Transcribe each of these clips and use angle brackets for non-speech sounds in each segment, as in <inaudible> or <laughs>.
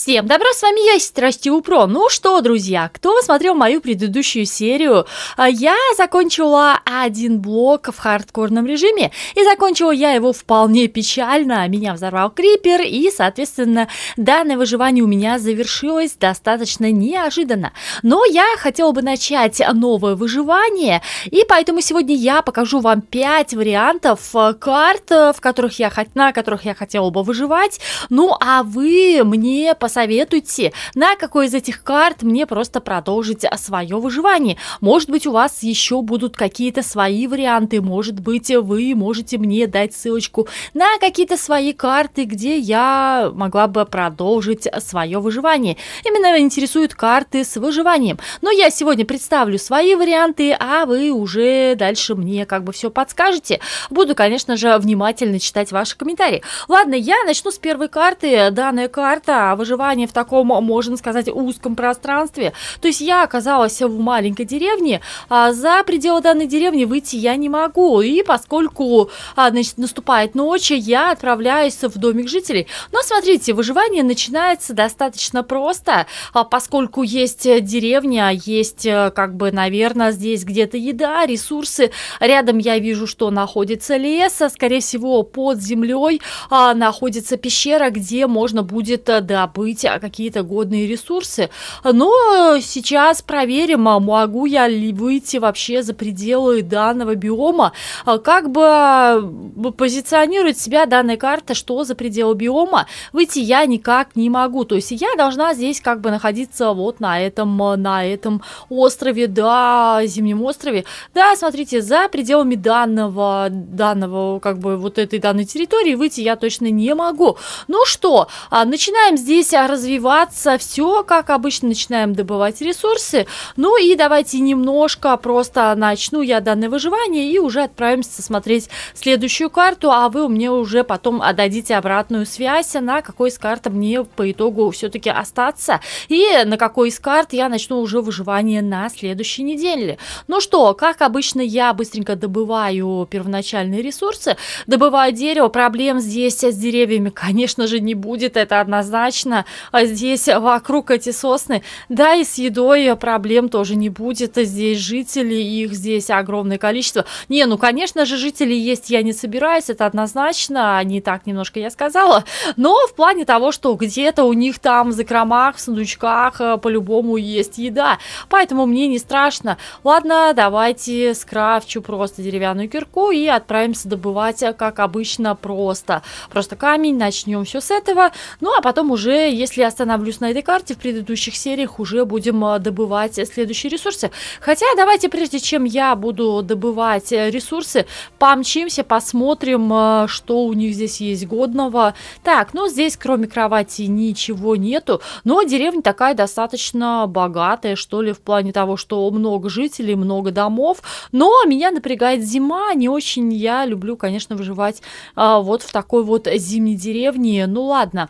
Всем добро, с вами я, Страсти Упро. Ну что, друзья, кто смотрел мою предыдущую серию, а, я закончила один блок в хардкорном режиме, и закончила я его вполне печально. Меня взорвал крипер, и, соответственно, данное выживание у меня завершилось достаточно неожиданно. Но я хотела бы начать новое выживание, и поэтому сегодня я покажу вам 5 вариантов а, карт, в которых я, на которых я хотела бы выживать. Ну, а вы мне посоветуйте, на какой из этих карт мне просто продолжить свое выживание. Может быть, у вас еще будут какие-то свои варианты, может быть, вы можете мне дать ссылочку на какие-то свои карты, где я могла бы продолжить свое выживание. Именно интересуют карты с выживанием. Но я сегодня представлю свои варианты, а вы уже дальше мне как бы все подскажете. Буду, конечно же, внимательно читать ваши комментарии. Ладно, я начну с первой карты. Данная карта выживания проживание в таком, можно сказать, узком пространстве. То есть я оказалась в маленькой деревне, а за пределы данной деревни выйти я не могу. И поскольку а, значит, наступает ночь, я отправляюсь в домик жителей. Но смотрите, выживание начинается достаточно просто, а, поскольку есть деревня, есть, э, как бы, наверное, здесь где-то еда, ресурсы. Рядом я вижу, что находится лес, скорее всего, под землей а, находится пещера, где можно будет э, добыть добыть а, какие-то годные ресурсы. Но сейчас проверим, а могу я ли выйти вообще за пределы данного биома. А, как бы позиционирует себя данная карта, что за пределы биома, выйти я никак не могу. То есть я должна здесь как бы находиться вот на этом, на этом острове, да, зимнем острове. Да, смотрите, за пределами данного, данного, как бы вот этой данной территории выйти я точно не могу. Ну что, начинаем здесь развиваться, все как обычно, начинаем добывать ресурсы. Ну и давайте немножко просто начну я данное выживание и уже отправимся смотреть следующую карту, а вы мне уже потом отдадите обратную связь, на какой из карт мне по итогу все-таки остаться и на какой из карт я начну уже выживание на следующей неделе. Ну что, как обычно, я быстренько добываю первоначальные ресурсы, добываю дерево, проблем здесь с деревьями, конечно же, не будет, это однозначно а здесь вокруг эти сосны. Да, и с едой проблем тоже не будет. Здесь жители, их здесь огромное количество. Не, ну, конечно же, жители есть я не собираюсь, это однозначно, не так немножко я сказала. Но в плане того, что где-то у них там в закромах, в сундучках э, по-любому есть еда. Поэтому мне не страшно. Ладно, давайте скрафчу просто деревянную кирку и отправимся добывать, э, как обычно, просто. Просто камень, начнем все с этого. Ну, а потом уже, если остановлюсь на этой карте, в предыдущих сериях уже будем а, добывать следующие ресурсы. Хотя давайте, прежде чем я буду добывать э, ресурсы, помчимся, посмотрим, а, что у них здесь есть годного. Так, ну здесь кроме кровати ничего нету, но деревня такая достаточно богатая, что ли, в плане того, что много жителей, много домов. Но меня напрягает зима, не очень я люблю, конечно, выживать а, вот в такой вот зимней деревне. Ну ладно.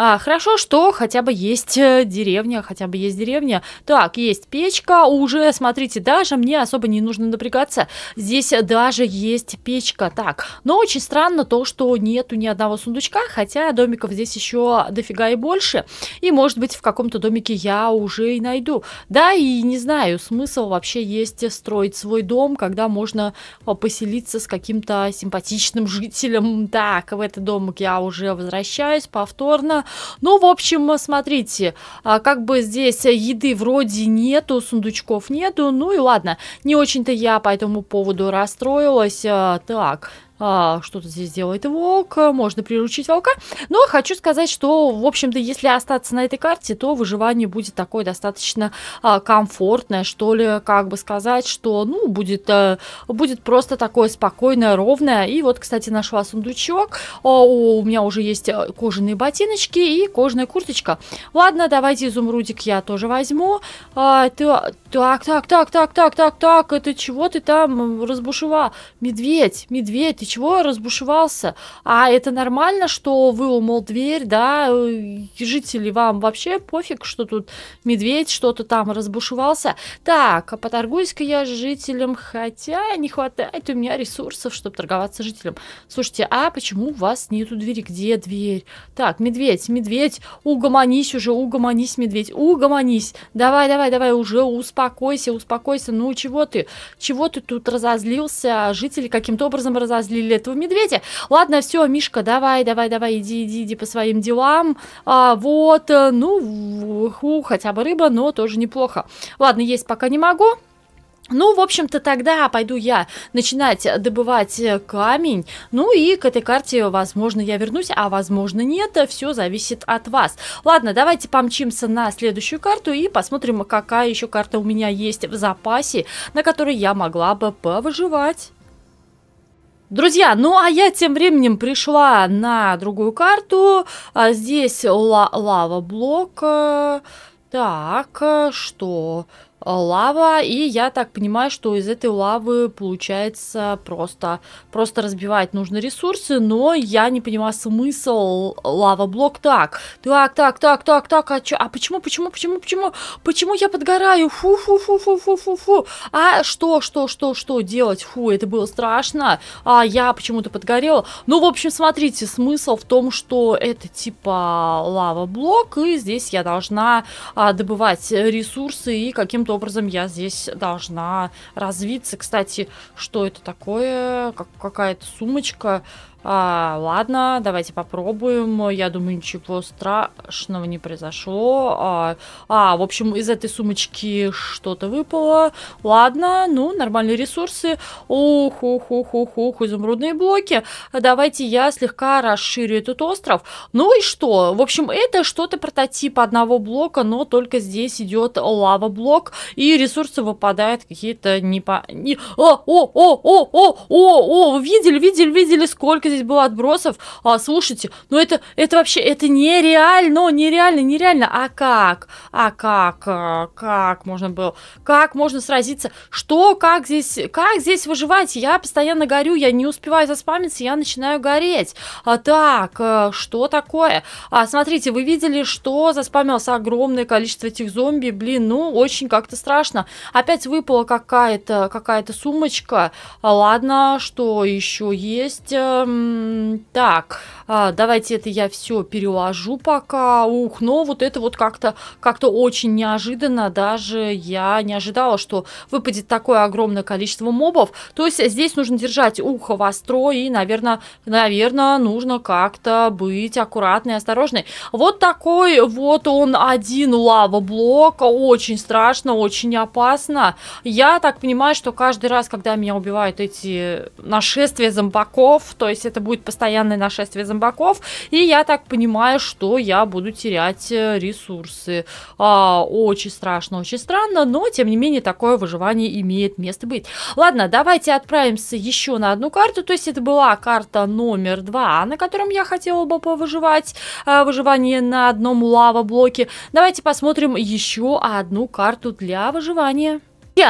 А, хорошо, что хотя бы есть э, деревня, хотя бы есть деревня. Так, есть печка уже, смотрите, даже мне особо не нужно напрягаться. Здесь даже есть печка. Так, но очень странно то, что нету ни одного сундучка, хотя домиков здесь еще дофига и больше. И, может быть, в каком-то домике я уже и найду. Да, и не знаю, смысл вообще есть строить свой дом, когда можно а, поселиться с каким-то симпатичным жителем. Так, в этот домик я уже возвращаюсь повторно. Ну, в общем, смотрите, а, как бы здесь еды вроде нету, сундучков нету, ну и ладно, не очень-то я по этому поводу расстроилась. А, так, а, что-то здесь делает волк, можно приручить волка. Но хочу сказать, что, в общем-то, если остаться на этой карте, то выживание будет такое достаточно а, комфортное, что ли, как бы сказать, что, ну, будет, а, будет просто такое спокойное, ровное. И вот, кстати, нашла сундучок, а, у меня уже есть э, кожаные ботиночки и кожаная курточка. Ладно, давайте изумрудик я тоже возьму. А, так, так, так, так, так, так, так, так, это чего ты там разбушевал? Медведь, медведь, ты чего разбушевался? А это нормально, что выломал дверь, да? Э, жители вам вообще пофиг, что тут медведь что-то там разбушевался? Так, а поторгуюсь-ка я с жителем, хотя не хватает у меня ресурсов, чтобы торговаться жителем. Слушайте, а почему у вас нету двери? Где дверь? Так, медведь, медведь, угомонись уже, угомонись, медведь, угомонись. Давай, давай, давай, уже успокойся, успокойся. Ну, чего ты? Чего ты тут разозлился? Жители каким-то образом разозлили этого медведя. Ладно, все, Мишка, давай, давай, давай, иди, иди, иди по своим делам. А, вот, э, ну, ху, хотя бы рыба, но тоже неплохо. Ладно, есть пока не могу. Ну, в общем-то, тогда пойду я начинать добывать камень. Ну и к этой карте, возможно, я вернусь, а возможно нет. Все зависит от вас. Ладно, давайте помчимся на следующую карту и посмотрим, какая еще карта у меня есть в запасе, на которой я могла бы повыживать. Друзья, ну а я тем временем пришла на другую карту. А здесь лава блок. Так, что? Лава, и я так понимаю, что из этой лавы получается просто, просто разбивать нужные ресурсы, но я не понимаю смысл лава-блок так. Так, так, так, так, так, а, чё, а почему, почему, почему, почему, почему я подгораю? Фу-фу-фу-фу-фу-фу-фу. А что, что, что, что делать? Фу, это было страшно. А я почему-то подгорела. Ну, в общем, смотрите, смысл в том, что это типа лава-блок, и здесь я должна а, добывать ресурсы и каким-то образом я здесь должна развиться. Кстати, что это такое? Как, какая-то сумочка. А, ладно, давайте попробуем. Я думаю, ничего страшного не произошло. А, а, в общем, из этой сумочки что-то выпало. Ладно, ну, нормальные ресурсы. Ух, ух, ух, ух, ух, изумрудные блоки. Давайте я слегка расширю этот остров. Ну и что? В общем, это что-то прототип одного блока, но только здесь идет лава-блок, и ресурсы выпадают какие-то не по... Не... О, о, о, о, о, о, о, видели, видели, видели, сколько сколько здесь было отбросов. А, слушайте, ну это, это вообще, это нереально, нереально, нереально. А как? А как? А, как можно было? Как можно сразиться? Что? Как здесь, как здесь выживать? Я постоянно горю, я не успеваю заспамиться, я начинаю гореть. А так, э, что такое? А, смотрите, вы видели, что заспамилось огромное количество этих зомби. Блин, ну, очень как-то страшно. Опять выпала какая-то какая-то сумочка. А, ладно, что еще есть? Так, а, давайте это я все переложу пока. Ух, но вот это вот как-то как-то очень неожиданно. Даже я не ожидала, что выпадет такое огромное количество мобов. То есть здесь нужно держать ухо востро и, наверное, наверное, нужно как-то быть аккуратной и осторожной. Вот такой вот он один лава-блок. Очень страшно, очень опасно. Я так понимаю, что каждый раз, когда меня убивают эти нашествия зомбаков, то есть это будет постоянное нашествие зомбаков, и я так понимаю, что я буду терять э, ресурсы. А, очень страшно, очень странно, но тем не менее такое выживание имеет место быть. Ладно, давайте отправимся еще на одну карту, то есть это была карта номер два, на котором я хотела бы повыживать, а, выживание на одном лава-блоке. Давайте посмотрим еще одну карту для выживания.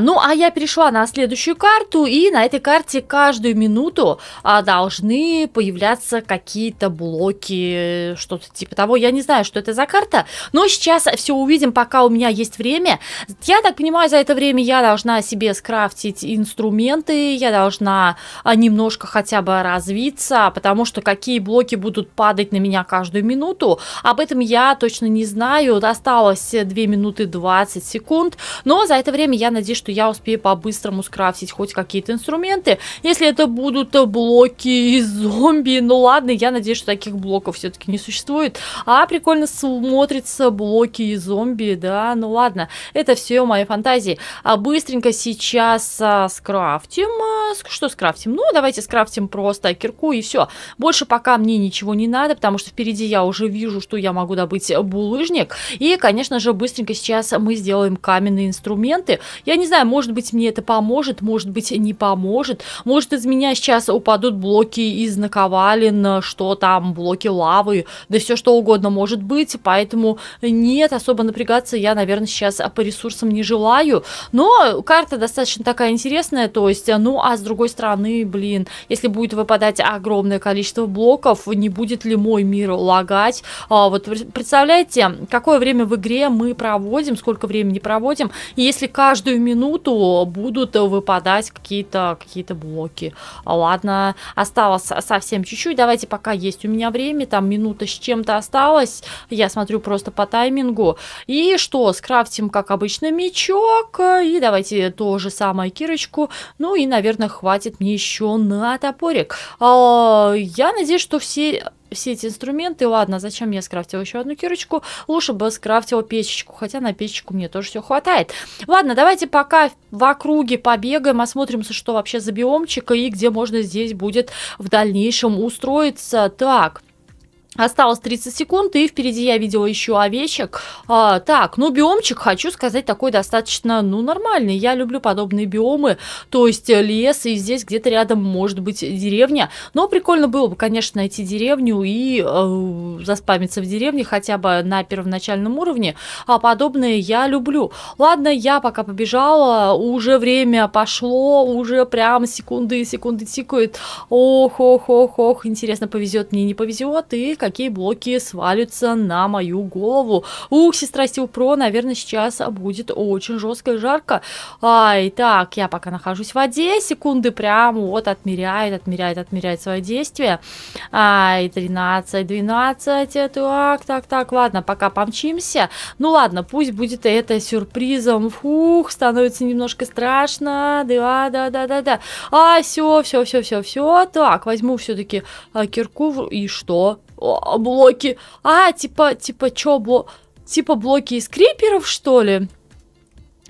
Ну а я перешла на следующую карту, и на этой карте каждую минуту а, должны появляться какие-то блоки, что-то типа того. Я не знаю, что это за карта, но сейчас все увидим, пока у меня есть время. Я так понимаю, за это время я должна себе скрафтить инструменты, я должна а, немножко хотя бы развиться, потому что какие блоки будут падать на меня каждую минуту, об этом я точно не знаю. Осталось 2 минуты 20 секунд, но за это время я надеюсь, что я успею по-быстрому скрафтить хоть какие-то инструменты. Если это будут блоки из зомби, ну ладно, я надеюсь, что таких блоков все-таки не существует. А прикольно смотрится блоки из зомби, да, ну ладно, это все мои фантазии. А быстренько сейчас а, скрафтим. А, что скрафтим? Ну, давайте скрафтим просто кирку и все. Больше пока мне ничего не надо, потому что впереди я уже вижу, что я могу добыть булыжник. И, конечно же, быстренько сейчас мы сделаем каменные инструменты. Я не не знаю, может быть, мне это поможет, может быть, не поможет. Может, из меня сейчас упадут блоки из наковален, что там, блоки лавы, да все что угодно может быть. Поэтому нет, особо напрягаться я, наверное, сейчас по ресурсам не желаю. Но карта достаточно такая интересная, то есть, ну, а с другой стороны, блин, если будет выпадать огромное количество блоков, не будет ли мой мир лагать? А, вот представляете, какое время в игре мы проводим, сколько времени проводим, и если каждую минуту будут выпадать какие-то какие блоки. Ладно, осталось совсем чуть-чуть, давайте пока есть у меня время, там минута с чем-то осталось, я смотрю просто по таймингу. И что, скрафтим, как обычно, мечок, и давайте то же самое кирочку, ну и, наверное, хватит мне еще на топорик. А, я надеюсь, что все все эти инструменты. Ладно, зачем я скрафтила еще одну кирочку? Лучше бы скрафтила печечку, хотя на печечку мне тоже все хватает. Ладно, давайте пока в округе побегаем, осмотримся, что вообще за биомчик и где можно здесь будет в дальнейшем устроиться. Так, Осталось 30 секунд, и впереди я видела еще овечек. А, так, ну биомчик, хочу сказать, такой достаточно, ну, нормальный. Я люблю подобные биомы, то есть лес, и здесь где-то рядом может быть деревня. Но прикольно было бы, конечно, найти деревню и э, заспамиться в деревне хотя бы на первоначальном уровне. А подобные я люблю. Ладно, я пока побежала, уже время пошло, уже прям секунды, секунды тикают. Ох, ох, ох, ох, интересно, повезет мне, не повезет, и какие блоки свалятся на мою голову. Ух, сестра Стил Про, наверное, сейчас будет очень жестко и жарко. Ай, так, я пока нахожусь в воде, секунды прям вот отмеряет, отмеряет, отмеряет свои действия. Ай, 13, 12, так, так, так, ладно, пока помчимся. Ну ладно, пусть будет это сюрпризом. Фух, становится немножко страшно. Да, да, да, да, да. А, все, все, все, все, все. Так, возьму все-таки а, кирку и что? Блоки. А, типа, типа, чё, бло... Типа блоки из криперов, что ли?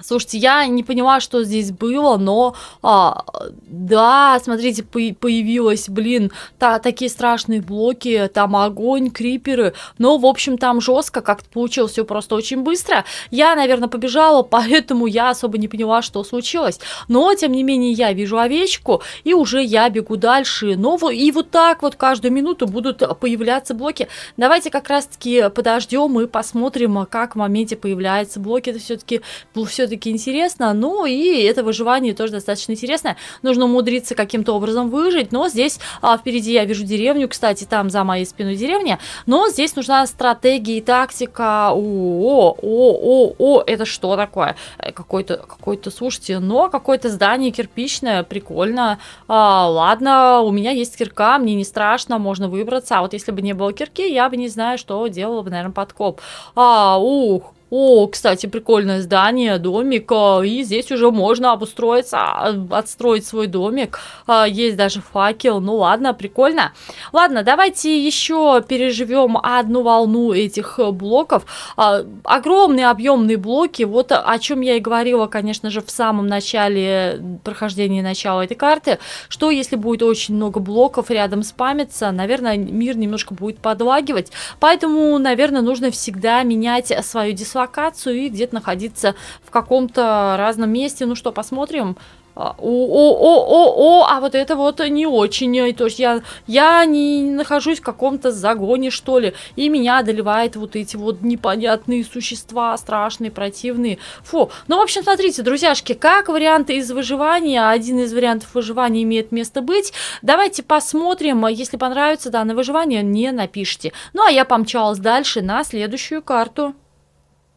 Слушайте, я не поняла, что здесь было, но а, да, смотрите, по появилось, блин, та такие страшные блоки, там огонь, криперы, но, в общем, там жестко, как-то получилось все просто очень быстро. Я, наверное, побежала, <laughs> поэтому я особо не поняла, что случилось. Но, тем не менее, я вижу овечку, и уже я бегу дальше. Но и вот так вот каждую минуту будут появляться блоки. Давайте как раз-таки подождем и посмотрим, как в моменте появляются блоки. Это все-таки все все-таки интересно. Ну и это выживание тоже достаточно интересно. Нужно умудриться каким-то образом выжить. Но здесь а, впереди я вижу деревню. Кстати, там за моей спиной деревня. Но здесь нужна стратегия и тактика. О, о, о, о, это что такое? Э, какой-то, какой-то, слушайте, но какое-то здание кирпичное, прикольно. А, ладно, у меня есть кирка, мне не страшно, можно выбраться. А вот если бы не было кирки, я бы не знаю, что делала бы, наверное, подкоп. А, ух, о, кстати, прикольное здание, домик, а, и здесь уже можно обустроиться, а, отстроить свой домик. А, есть даже факел, ну ладно, прикольно. Ладно, давайте еще переживем одну волну этих блоков. Огромные объемные блоки, вот о чем я и говорила, конечно же, в самом начале прохождения начала этой карты, что если будет очень много блоков рядом спамиться, наверное, мир немножко будет подлагивать, поэтому, наверное, нужно всегда менять свою дислокацию локацию и где-то находиться в каком-то разном месте. Ну что, посмотрим. А, о, о, о, о, о, а вот это вот не очень. То есть я, я не нахожусь в каком-то загоне, что ли. И меня одолевают вот эти вот непонятные существа, страшные, противные. Фу. Ну, в общем, смотрите, друзьяшки, как варианты из выживания, один из вариантов выживания имеет место быть. Давайте посмотрим. Если понравится данное выживание, не напишите. Ну, а я помчалась дальше на следующую карту.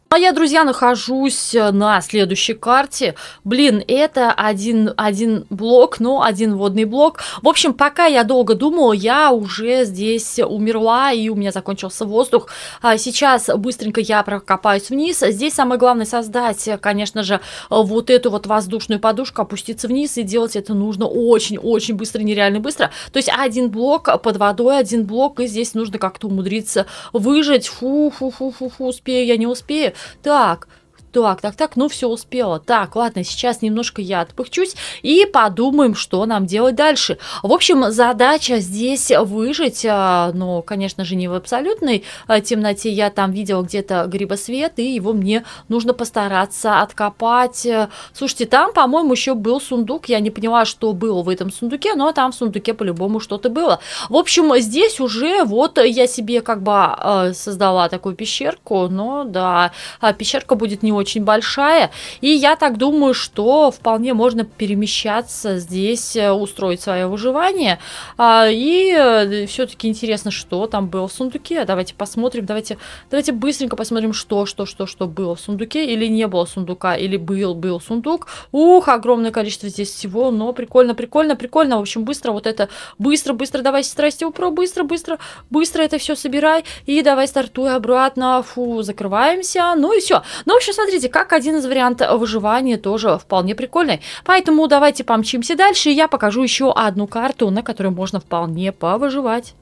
А я, друзья, нахожусь э, на следующей карте. Блин, это один, один блок, но один водный блок. В общем, пока я долго думала, я уже здесь умерла, и у меня закончился воздух. А сейчас быстренько я прокопаюсь вниз. Здесь самое главное создать, конечно же, вот эту вот воздушную подушку, опуститься вниз, и делать это нужно очень-очень быстро, нереально быстро. То есть один блок под водой, один блок, и здесь нужно как-то умудриться выжить. Фу-фу-фу-фу-фу, успею я, не успею. Так, Так, так, так, ну все успела. Так, ладно, сейчас немножко я отпыхчусь и подумаем, что нам делать дальше. В общем, задача здесь выжить, а, но, конечно же, не в абсолютной а, темноте. Я там видела где-то грибосвет, и его мне нужно постараться откопать. Слушайте, там, по-моему, еще был сундук. Я не поняла, что было в этом сундуке, но там в сундуке по-любому что-то было. В общем, здесь уже вот я себе как бы а, создала такую пещерку, но да, пещерка будет не очень большая. И я так думаю, что вполне можно перемещаться здесь, э, устроить свое выживание. А, и э, все-таки интересно, что там было в сундуке. Давайте посмотрим, давайте, давайте быстренько посмотрим, что, что, что, что было в сундуке. Или не было сундука, или был, был сундук. Ух, огромное количество здесь всего, но прикольно, прикольно, прикольно. В общем, быстро вот это, быстро, быстро, давай, страсти упро, быстро, быстро, быстро это все собирай. И давай стартуй обратно. Фу, закрываемся. Ну и все. Ну, в общем, смотрите, как один из вариантов выживания тоже вполне прикольный. Поэтому давайте помчимся дальше, и я покажу еще одну карту, на которой можно вполне повыживать.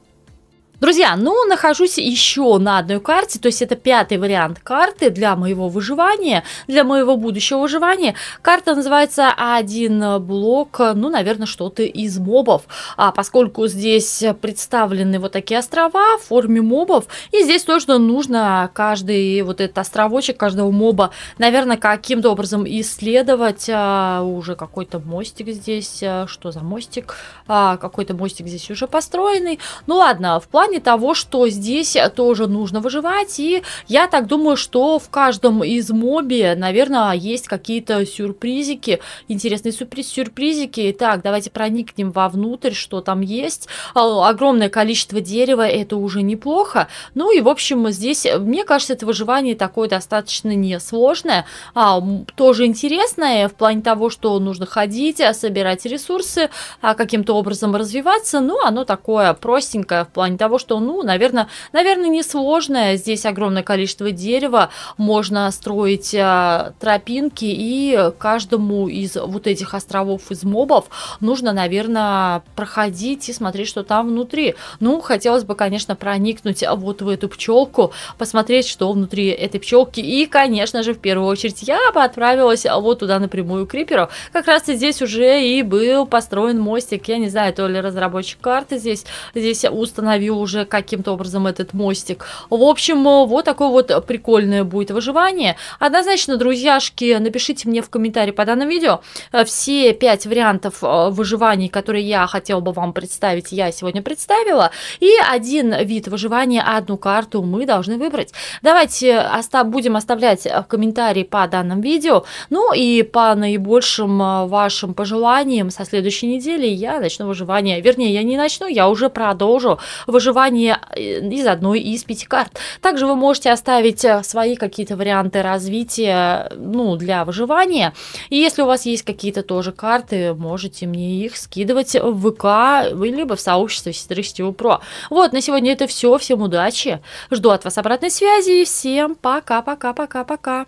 Друзья, ну, нахожусь еще на одной карте, то есть это пятый вариант карты для моего выживания, для моего будущего выживания. Карта называется один блок, ну, наверное, что-то из мобов, а поскольку здесь представлены вот такие острова в форме мобов, и здесь тоже нужно каждый вот этот островочек, каждого моба, наверное, каким-то образом исследовать. А, уже какой-то мостик здесь, а, что за мостик? А, какой-то мостик здесь уже построенный. Ну ладно, в плане плане того, что здесь тоже нужно выживать, и я так думаю, что в каждом из моби, наверное, есть какие-то сюрпризики, интересные сюрпризики. Так, давайте проникнем вовнутрь, что там есть. А, огромное количество дерева, это уже неплохо. Ну и, в общем, здесь, мне кажется, это выживание такое достаточно несложное, а, тоже интересное в плане того, что нужно ходить, собирать ресурсы, а, каким-то образом развиваться. Ну, оно такое простенькое в плане того, того, что, ну, наверное, наверное, несложное. Здесь огромное количество дерева, можно строить а, тропинки, и каждому из вот этих островов из мобов нужно, наверное, проходить и смотреть, что там внутри. Ну, хотелось бы, конечно, проникнуть вот в эту пчелку, посмотреть, что внутри этой пчелки. И, конечно же, в первую очередь я бы отправилась вот туда напрямую к Криперу. Как раз и здесь уже и был построен мостик. Я не знаю, то ли разработчик карты здесь, здесь установил уже каким-то образом этот мостик. В общем, э, вот такое вот прикольное будет выживание. Однозначно, друзьяшки, напишите мне в комментарии по данному видео э, все пять вариантов э, выживаний, которые я хотела бы вам представить, я сегодня представила. И один вид выживания, одну карту мы должны выбрать. Давайте оста будем оставлять комментарии по данному видео. Ну и по наибольшим вашим пожеланиям со следующей недели я начну выживание. Вернее, я не начну, я уже продолжу выживание выживание э, из одной из пяти карт. Также вы можете оставить э, свои какие-то варианты развития ну, для выживания. И если у вас есть какие-то тоже карты, можете мне их скидывать в ВК, либо в сообщество Сестры Стива Про. Вот, на сегодня это все. Всем удачи. Жду от вас обратной связи. Всем пока-пока-пока-пока.